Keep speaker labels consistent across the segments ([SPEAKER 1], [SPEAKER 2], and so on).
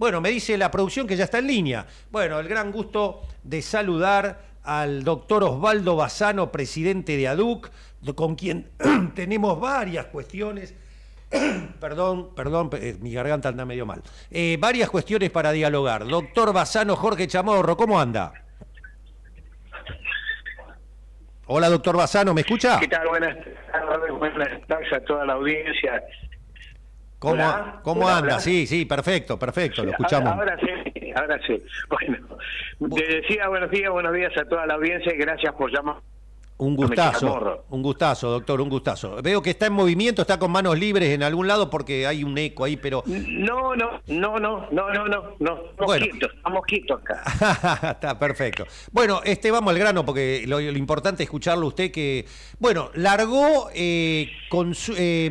[SPEAKER 1] Bueno, me dice la producción que ya está en línea. Bueno, el gran gusto de saludar al doctor Osvaldo Bazano, presidente de ADUC, con quien tenemos varias cuestiones. perdón, perdón, eh, mi garganta anda medio mal. Eh, varias cuestiones para dialogar. Doctor Bazano, Jorge Chamorro, ¿cómo anda? Hola, doctor Bazano, ¿me escucha?
[SPEAKER 2] ¿Qué tal? Buenas tardes, buenas tardes a toda la audiencia.
[SPEAKER 1] ¿Cómo, ¿cómo anda? Sí, sí, perfecto, perfecto, lo escuchamos.
[SPEAKER 2] Ahora, sí, ahora sí. Bueno, te decía buenos días, buenos días a toda la audiencia y gracias por llamar.
[SPEAKER 1] Un gustazo, un gustazo, doctor, un gustazo. Veo que está en movimiento, está con manos libres en algún lado porque hay un eco ahí, pero...
[SPEAKER 2] No, no, no, no, no, no, no, no, estamos quietos, estamos quietos acá.
[SPEAKER 1] está perfecto. Bueno, este vamos al grano porque lo, importante es escucharlo usted que, bueno, largó eh, con su... Eh,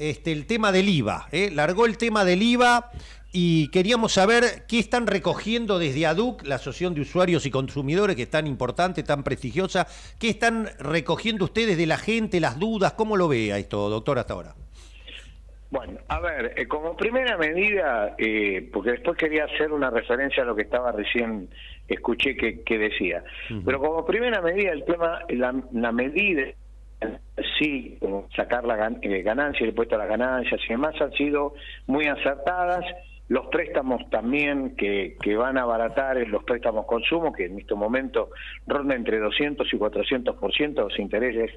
[SPEAKER 1] este, el tema del IVA, ¿eh? largó el tema del IVA y queríamos saber qué están recogiendo desde ADUC, la Asociación de Usuarios y Consumidores, que es tan importante, tan prestigiosa, qué están recogiendo ustedes de la gente, las dudas, cómo lo ve a esto, doctor, hasta ahora.
[SPEAKER 2] Bueno, a ver, eh, como primera medida, eh, porque después quería hacer una referencia a lo que estaba recién, escuché que, decía, pero como primera medida el tema, la, la medida sí, sacar la eh, ganancia, el impuesto a las ganancias y demás han sido muy acertadas. Los préstamos también que, que van a abaratar los préstamos consumo, que en este momento ronda entre 200 y 400% los intereses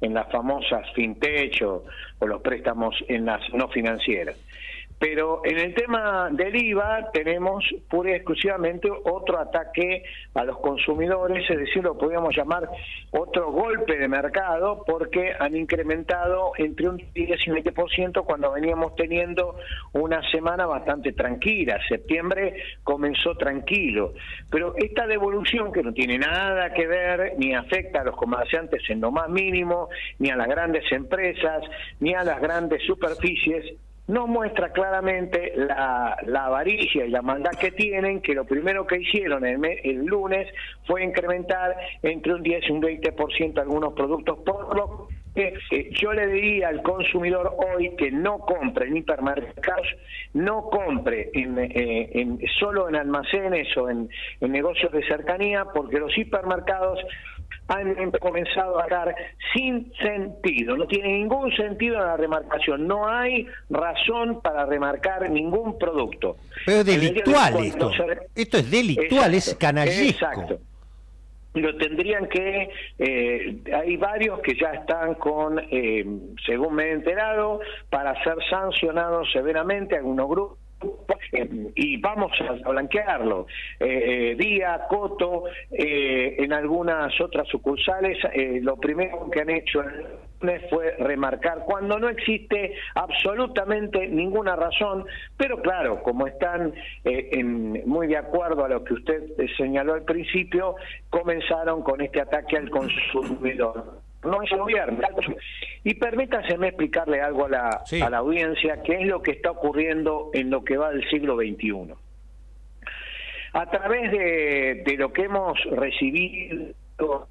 [SPEAKER 2] en las famosas fintech o los préstamos en las no financieras. Pero en el tema del IVA tenemos pura y exclusivamente otro ataque a los consumidores, es decir, lo podríamos llamar otro golpe de mercado, porque han incrementado entre un 10 y un 20% cuando veníamos teniendo una semana bastante tranquila. Septiembre comenzó tranquilo. Pero esta devolución, que no tiene nada que ver, ni afecta a los comerciantes en lo más mínimo, ni a las grandes empresas, ni a las grandes superficies, no muestra claramente la, avaricia y la maldad que tienen, que lo primero que hicieron el, el lunes fue incrementar entre un 10 y un 20% algunos productos, por lo que eh, yo le diría al consumidor hoy que no compre en hipermercados, no compre en, eh, en, solo en almacenes o en, en negocios de cercanía, porque los hipermercados han comenzado a dar sin sentido. No tiene ningún sentido la remarcación. No hay razón para remarcar ningún producto.
[SPEAKER 1] Pero es delictual esto. Esto es delictual, es canallesco. Exacto.
[SPEAKER 2] Lo tendrían que, eh, hay varios que ya están con, eh, según me he enterado, para ser sancionados severamente, algunos grupos y vamos a blanquearlo. Eh, eh, Día, Coto, eh, en algunas otras sucursales, lo primero que han hecho fue remarcar cuando no existe absolutamente ninguna razón, pero claro, como están muy de acuerdo a lo que usted señaló al principio, comenzaron con este ataque al consumidor no es gobierno. Y permítaseme explicarle algo a la, a la audiencia, que es lo que está ocurriendo en lo que va del siglo XXI. A través de, de lo que hemos recibido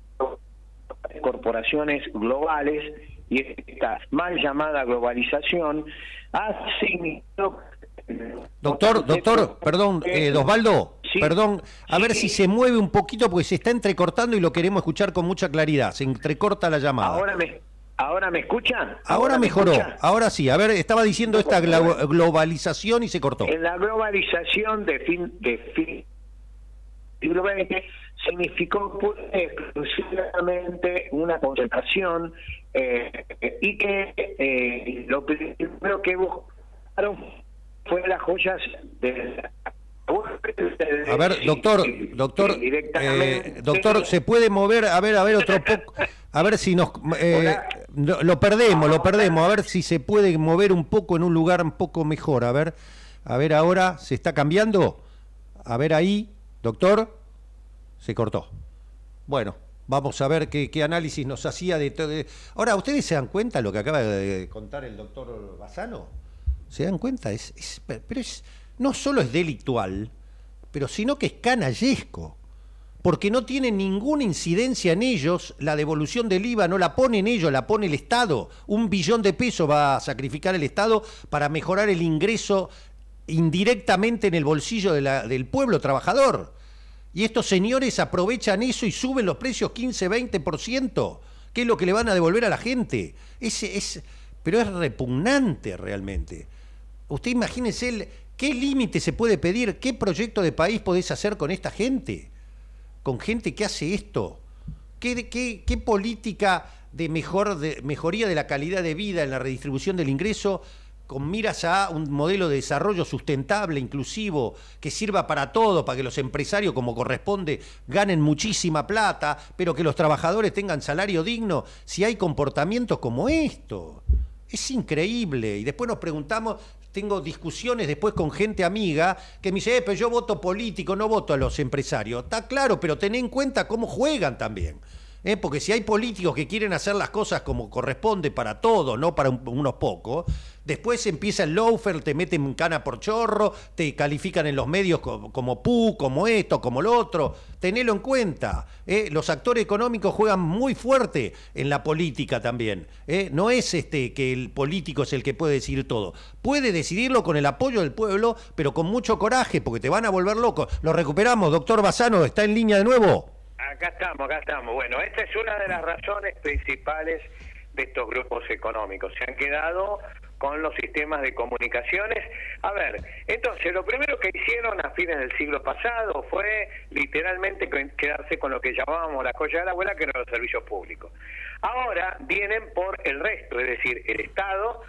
[SPEAKER 2] corporaciones globales y esta mal llamada globalización ha significado
[SPEAKER 1] Doctor, doctor, perdón, eh, Osvaldo, perdón, a ver si se mueve un poquito porque se está entrecortando y lo queremos escuchar con mucha claridad, se entrecorta la llamada.
[SPEAKER 2] Ahora me, ¿Ahora me escuchan?
[SPEAKER 1] Ahora, mejoró, ahora sí. A ver, estaba diciendo esta globalización y se cortó.
[SPEAKER 2] En la globalización de fin de fin significó exclusivamente una concentración eh, y que eh, lo primero que buscaron fue las joyas de
[SPEAKER 1] a ver, doctor, doctor, eh, doctor, ¿se puede mover? A ver, a ver, otro poco. A ver si nos. Eh, lo perdemos, lo perdemos. A ver si se puede mover un poco en un lugar un poco mejor. A ver, a ver ahora, ¿se está cambiando? A ver ahí, doctor. Se cortó. Bueno, vamos a ver qué, análisis nos hacía de todo. Ahora, ¿ustedes se dan cuenta lo que acaba de contar el doctor Bazano? ¿Se dan cuenta? Es, pero es, no solo es delictual, pero sino que es canallesco. Porque no tiene ninguna incidencia en ellos, la devolución del IVA no la pone en ellos, la pone el Estado. Un billón de pesos va a sacrificar el Estado para mejorar el ingreso indirectamente en el bolsillo del pueblo trabajador. Y estos señores aprovechan eso y suben los precios 15, 20%, que es lo que le van a devolver a la gente. Ese es, pero es repugnante realmente. Usted imagínese qué límite se puede pedir, qué proyecto de país podés hacer con esta gente, con gente que hace esto. ¿Qué, política de, mejor, de mejoría de la calidad de vida en la redistribución del ingreso con miras a un modelo de desarrollo sustentable, inclusivo, que sirva para todo, para que los empresarios, como corresponde, ganen muchísima plata, pero que los trabajadores tengan salario digno, si hay comportamientos como esto. Es increíble. Y después nos preguntamos, tengo discusiones después con gente amiga que me dice, eh, pero yo voto político, no voto a los empresarios. Está claro, pero ten en cuenta cómo juegan también. ¿Eh? porque si hay políticos que quieren hacer las cosas como corresponde para todos, no para unos pocos, después empieza el loafer, te meten cana por chorro, te califican en los medios como, pu, como esto, como lo otro. Tenelo en cuenta. ¿eh? Los actores económicos juegan muy fuerte en la política también. ¿eh? No es este que el político es el que puede decidir todo. Puede decidirlo con el apoyo del pueblo, pero con mucho coraje, porque te van a volver loco. Lo recuperamos, doctor Bazano, ¿está en línea de nuevo?
[SPEAKER 2] Acá estamos, acá estamos. Bueno, esta es una de las razones principales de estos grupos económicos. Se han quedado con los sistemas de comunicaciones. A ver, entonces lo primero que hicieron a fines del siglo pasado fue literalmente quedarse con lo que llamábamos la joya de la abuela, que eran los servicios públicos. Ahora vienen por el resto, es decir, el Estado,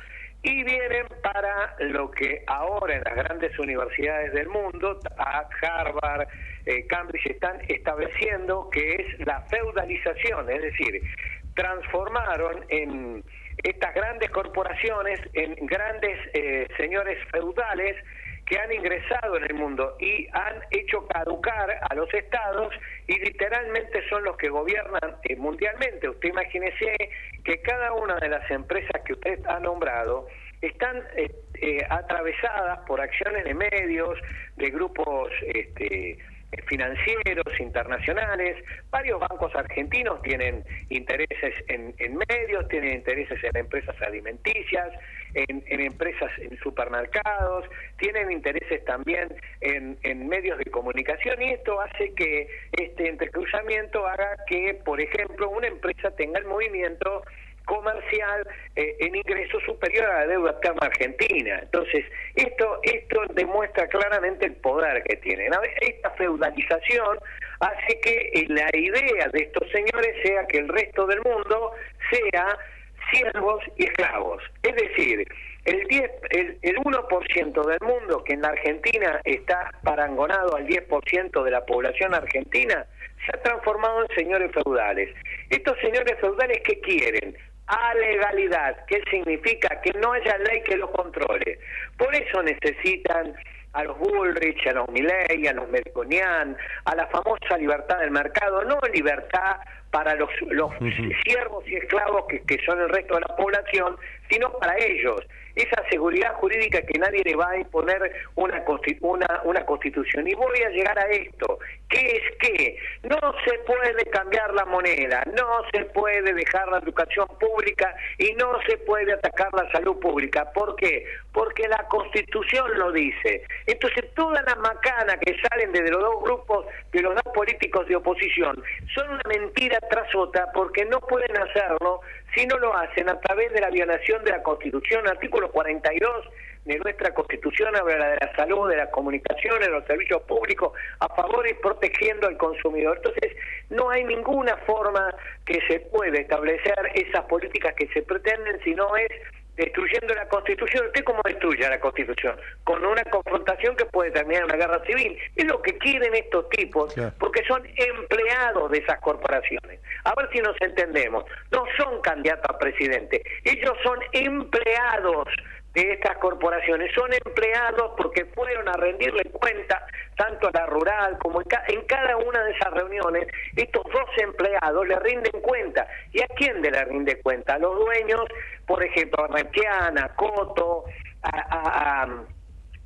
[SPEAKER 2] y vienen para lo que ahora en las grandes universidades del mundo, Harvard, eh, Cambridge, están estableciendo que es la feudalización, es decir, transformaron en estas grandes corporaciones en grandes eh, señores feudales que han ingresado en el mundo y han hecho caducar a los estados y literalmente son los que gobiernan eh, mundialmente. Usted imagínese que cada una de las empresas que usted ha nombrado están eh, atravesadas por acciones de medios, de grupos este, financieros internacionales, varios bancos argentinos tienen intereses en, medios, tienen intereses en empresas alimenticias, en, empresas en supermercados, tienen intereses también en, en, medios de comunicación y esto hace que este entrecruzamiento haga que, por ejemplo, una empresa tenga el movimiento comercial eh, en ingresos superior a la deuda externa argentina. Entonces, esto, esto demuestra claramente el poder que tienen. Esta feudalización hace que eh, la idea de estos señores sea que el resto del mundo sea siervos y esclavos. Es decir, el, 10, el, el 1% del mundo que en la Argentina está parangonado al 10% de la población argentina, se ha transformado en señores feudales. Estos señores feudales, ¿qué quieren? a legalidad. ¿Qué significa? Que no haya ley que los controle. Por eso necesitan a los Bullrich, a los Milley, a los Melconian, a la famosa libertad del mercado, no libertad para los, los siervos y esclavos que, que son el resto de la población, sino para ellos esa seguridad jurídica que nadie le va a imponer una, una, una constitución. Y voy a llegar a esto, que es que no se puede cambiar la moneda, no se puede dejar la educación pública y no se puede atacar la salud pública. ¿Por qué? Porque la constitución lo dice. Entonces todas las macanas que salen desde los dos grupos, de los dos políticos de oposición, son una mentira tras otra porque no pueden hacerlo si no lo hacen a través de la violación de la Constitución, artículo 42 de nuestra Constitución habla de la salud, de la comunicación, de los servicios públicos, a favor y protegiendo al consumidor. Entonces, no hay ninguna forma que se pueda establecer esas políticas que se pretenden si no es destruyendo la Constitución. ¿Usted cómo destruye la Constitución? Con una confrontación que puede terminar en una guerra civil. Es lo que quieren estos tipos, porque son empleados de esas corporaciones. A ver si nos entendemos. No son candidatos a presidente. Ellos son empleados de estas corporaciones. Son empleados porque fueron a rendirle cuenta tanto a la rural como en, cada una de esas reuniones. Estos dos empleados le rinden cuenta. ¿Y a quién le rinde cuenta? A los dueños, por ejemplo, a Requiana, Coto, a, a a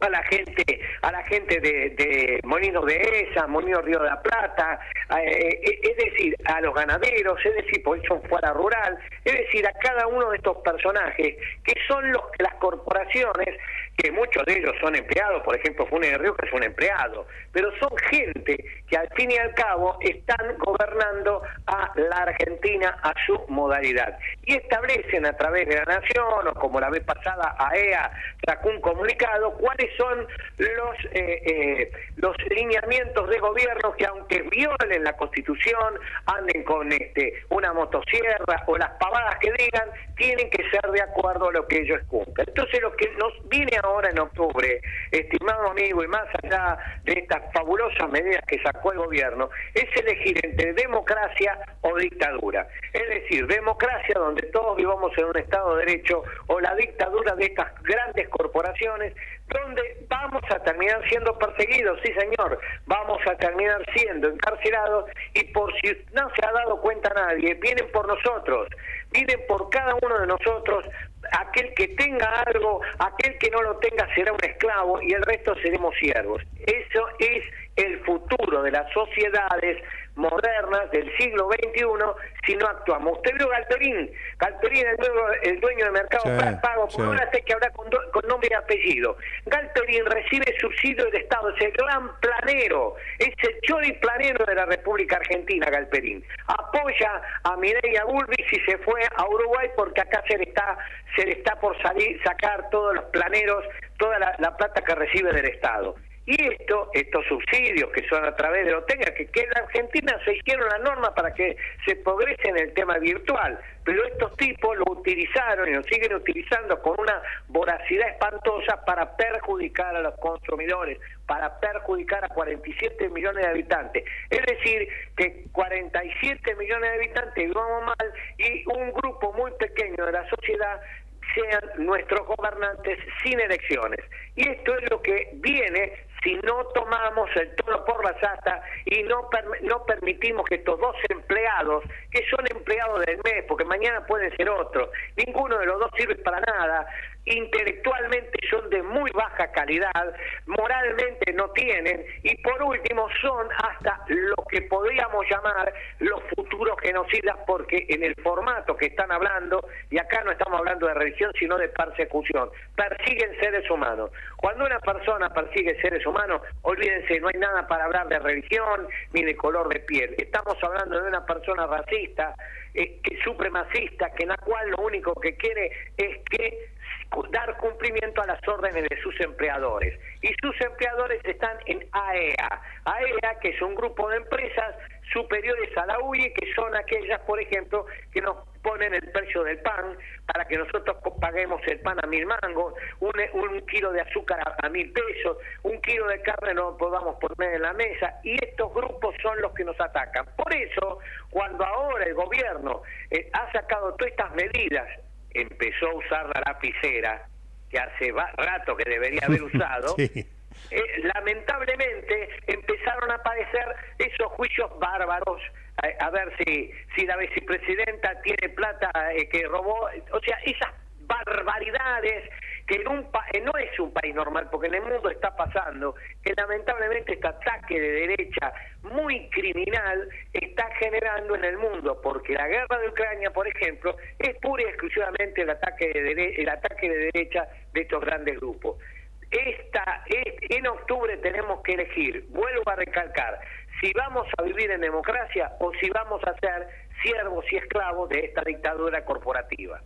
[SPEAKER 2] la gente a la gente de, de Molinos de Esa, Molinos Río de la Plata, eh, eh, es decir, a los ganaderos, es decir, por eso fuera rural, es decir, a cada uno de estos personajes que son los las corporaciones que muchos de ellos son empleados, por ejemplo, Funes de que es un empleado, pero son gente que al fin y al cabo están gobernando a la Argentina a su modalidad. Y establecen a través de la Nación o como la vez pasada AEA sacó un comunicado cuáles son los eh, eh, los lineamientos de gobierno que aunque violen la Constitución, anden con este una motosierra o las pavadas que digan, tienen que ser de acuerdo a lo que ellos cumplen. Entonces lo que nos viene ahora en octubre, estimado amigo, y más allá de estas fabulosas medidas que sacó el gobierno, es elegir entre democracia o dictadura. Es decir, democracia donde todos vivamos en un Estado de Derecho o la dictadura de estas grandes corporaciones donde vamos a terminar siendo perseguidos, sí señor, vamos a terminar siendo encarcelados y por si no se ha dado cuenta nadie, vienen por nosotros, vienen por cada uno de nosotros, aquel que tenga algo, aquel que no lo tenga será un esclavo y el resto seremos siervos. Eso es el futuro de las sociedades modernas del siglo XXI si no actuamos. Usted vio Galperín, Galperín el dueño, el dueño de Mercado Pago, por ahora sé que hablar con, con, nombre y apellido. Galperín recibe subsidio del Estado, es el gran planero, es el chori planero de la República Argentina, Galperín. Apoya a Mireia Bulbis y se fue a Uruguay porque acá se le está, se le está por salir, sacar todos los planeros, toda la plata que recibe del Estado. Y esto, estos subsidios que son a través de lo tenga, que, que en Argentina se hicieron la norma para que se progrese en el tema virtual, pero estos tipos lo utilizaron y lo siguen utilizando con una voracidad espantosa para perjudicar a los consumidores, para perjudicar a 47 millones de habitantes. Es decir, que 47 millones de habitantes vivamos mal y un grupo muy pequeño de la sociedad sean nuestros gobernantes sin elecciones. Y esto es lo que viene si no tomamos el toro por la sata y no, no permitimos que estos dos empleados, que son empleados del mes, porque mañana pueden ser otros, ninguno de los dos sirve para nada, intelectualmente son de muy baja calidad, moralmente no tienen y por último son hasta lo que podríamos llamar los futuros genocidas porque en el formato que están hablando, y acá no estamos hablando de religión sino de persecución, persiguen seres humanos. Cuando una persona persigue seres humanos, olvídense, no hay nada para hablar de religión ni de color de piel. Estamos hablando de una persona racista, eh, que supremacista, que en la cual lo único que quiere es que dar cumplimiento a las órdenes de sus empleadores. Y sus empleadores están en AEA. AEA, que es un grupo de empresas superiores a la UIE, que son aquellas, por ejemplo, que nos ponen el precio del pan para que nosotros paguemos el pan a mil mangos, un, kilo de azúcar a, mil pesos, un kilo de carne no podamos poner en la mesa, y estos grupos son los que nos atacan. Por eso, cuando ahora el gobierno eh, ha sacado todas estas medidas empezó a usar la lapicera, que hace rato que debería haber usado, eh, lamentablemente empezaron a aparecer esos juicios bárbaros, a, ver si, si la vicepresidenta tiene plata eh, que robó, o sea, esas barbaridades que en un eh, no es un país normal, porque en el mundo está pasando que lamentablemente este ataque de derecha muy criminal está generando en el mundo, porque la guerra de Ucrania, por ejemplo, es pura y exclusivamente el ataque de, el ataque de derecha de estos grandes grupos. Esta, en octubre tenemos que elegir, vuelvo a recalcar, si vamos a vivir en democracia o si vamos a ser siervos y esclavos de esta dictadura corporativa.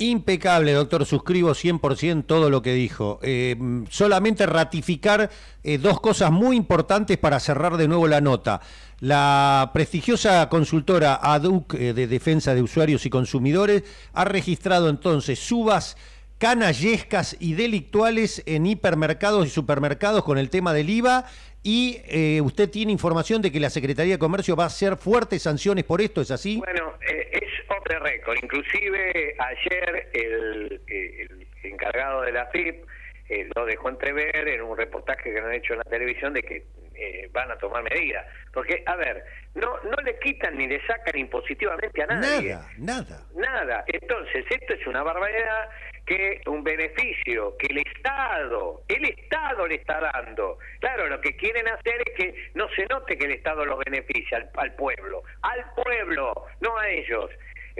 [SPEAKER 1] Impecable, doctor. Suscribo 100% todo lo que dijo. Eh, solamente ratificar eh, dos cosas muy importantes para cerrar de nuevo la nota. La prestigiosa consultora ADUC eh, de Defensa de Usuarios y Consumidores ha registrado entonces subas canallescas y delictuales en hipermercados y supermercados con el tema del IVA y usted tiene información de que la Secretaría de Comercio va a hacer fuertes sanciones por esto, ¿es así?
[SPEAKER 2] Bueno, récord. Inclusive ayer el, encargado de la FIP eh, lo dejó entrever en un reportaje que han hecho en la televisión de que eh, van a tomar medidas. Porque, a ver, no no le quitan ni le sacan impositivamente a nadie.
[SPEAKER 1] Nada, nada.
[SPEAKER 2] Nada. Entonces, esto es una barbaridad que un beneficio que el Estado, el Estado le está dando. Claro, lo que quieren hacer es que no se note que el Estado los beneficia al pueblo, al pueblo, no a ellos.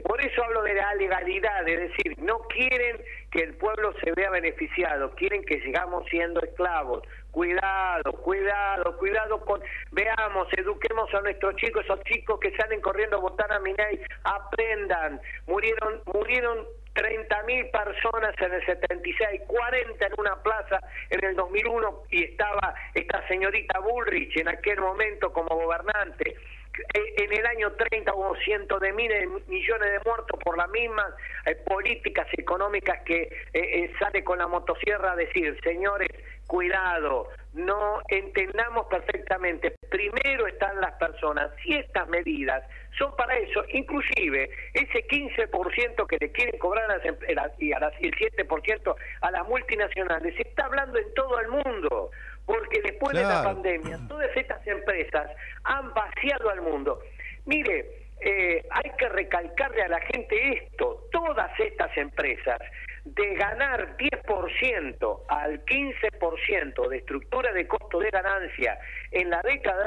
[SPEAKER 2] Por eso hablo de la legalidad, es decir, no quieren que el pueblo se vea beneficiado, quieren que sigamos siendo esclavos. Cuidado, cuidado, cuidado con, veamos, eduquemos a nuestros chicos, esos chicos que salen corriendo a votar a Minay, aprendan, murieron, murieron 30.000 personas en el 76, 40 en una plaza en el 2001 y estaba esta señorita Bullrich en aquel momento como gobernante. Eh, en el año 30 hubo cientos de miles, millones de muertos por las mismas eh, políticas económicas que eh, sale con la motosierra a decir, señores, cuidado, no entendamos perfectamente. Primero están las personas. Si estas medidas son para eso, inclusive ese 15% que le quieren cobrar a las, y, a las, y el 7% a las multinacionales, se está hablando en todo el mundo porque después de la pandemia todas estas empresas han vaciado al mundo. Mire, eh, hay que recalcarle a la gente esto, todas estas empresas, de ganar 10% al 15% de estructura de costo de ganancia en la década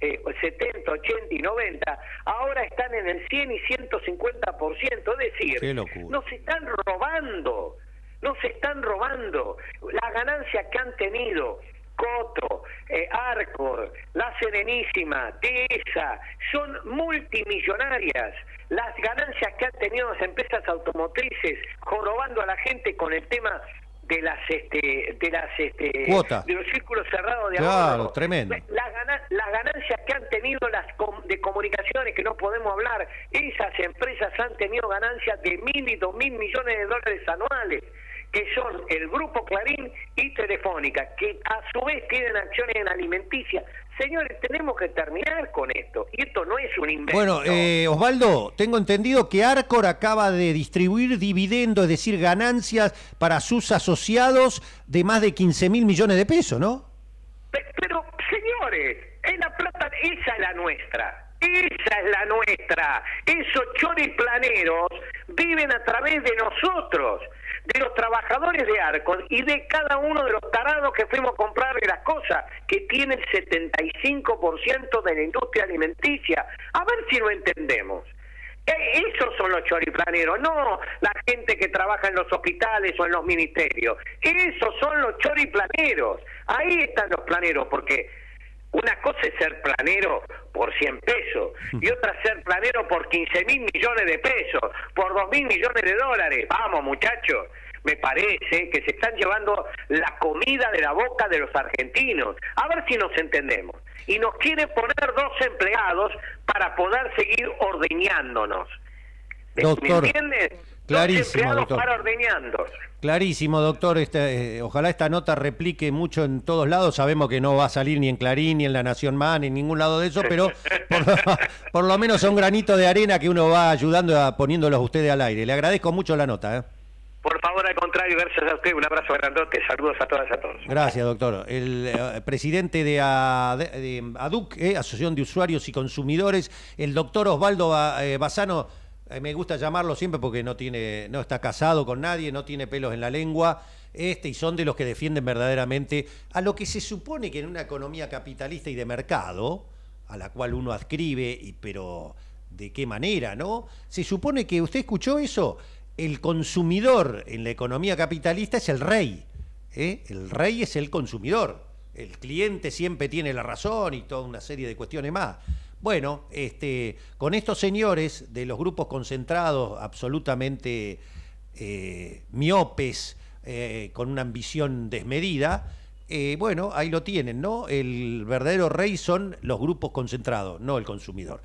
[SPEAKER 2] eh, 70, 80 y 90, ahora están en el 100 y 150%, es decir, nos están robando, nos están robando. La ganancia que han tenido Coto, eh, Arcor, La Serenísima, TESA, son multimillonarias. Las ganancias que han tenido las empresas automotrices jorobando a la gente con el tema de las este de las este de los círculos cerrados de
[SPEAKER 1] claro, tremendo.
[SPEAKER 2] Las, las ganancias que han tenido las de comunicaciones que no podemos hablar esas empresas han tenido ganancias de mil y dos mil millones de dólares anuales que son el Grupo Clarín y Telefónica, que a su vez tienen acciones en alimenticia. Señores, tenemos que terminar con esto. Y esto no es un invento.
[SPEAKER 1] Bueno, eh, Osvaldo, tengo entendido que Arcor acaba de distribuir dividendos, es decir, ganancias para sus asociados de más de 15 mil millones de pesos, ¿no?
[SPEAKER 2] Pero, señores, es la plata, esa es la nuestra. Esa es la nuestra. Esos choriplaneros viven a través de nosotros de los trabajadores de Arcos y de cada uno de los tarados que fuimos a comprarle las cosas, que tiene el 75% de la industria alimenticia. A ver si lo entendemos. Eh, esos son los choriplaneros, no la gente que trabaja en los hospitales o en los ministerios. Esos son los choriplaneros. Ahí están los planeros, porque una cosa es ser planero por 100 pesos y otra ser planero por 15 mil millones de pesos, por 2 mil millones de dólares. Vamos, muchachos, me parece que se están llevando la comida de la boca de los argentinos. A ver si nos entendemos. Y nos quiere poner dos empleados para poder seguir ordeñándonos.
[SPEAKER 1] ¿Me entiendes? Clarísimo, doctor.
[SPEAKER 2] para ordeñando.
[SPEAKER 1] Clarísimo, doctor. Este, eh, ojalá esta nota replique mucho en todos lados. Sabemos que no va a salir ni en Clarín, ni en La Nación Más, ni en ningún lado de eso, pero por, lo menos son granitos de arena que uno va ayudando a poniéndolos ustedes al aire. Le agradezco mucho la nota. ¿eh?
[SPEAKER 2] Por favor, al contrario, gracias a usted. Un abrazo grandote. Saludos a todas y a todos.
[SPEAKER 1] Gracias, doctor. El eh, presidente de, ADUC, Asociación de Usuarios y Consumidores, el doctor Osvaldo Bazano me gusta llamarlo siempre porque no tiene, no está casado con nadie, no tiene pelos en la lengua, este, y son de los que defienden verdaderamente a lo que se supone que en una economía capitalista y de mercado, a la cual uno adscribe, y, pero de qué manera, ¿no? Se supone que, ¿usted escuchó eso? El consumidor en la economía capitalista es el rey. ¿eh? El rey es el consumidor. El cliente siempre tiene la razón y toda una serie de cuestiones más. Bueno, este, con estos señores de los grupos concentrados absolutamente eh, miopes, eh, con una ambición desmedida, eh, bueno, ahí lo tienen, ¿no? El verdadero rey son los grupos concentrados, no el consumidor.